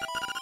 あ!